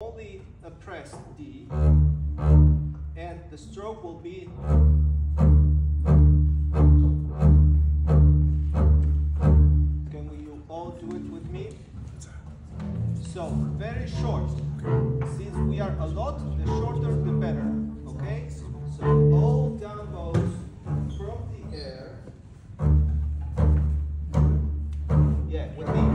only a press D and the stroke will be Can you all do it with me? So very short. Since we are a lot, the shorter the better. Okay? So all down goes from the air. Yeah, with me.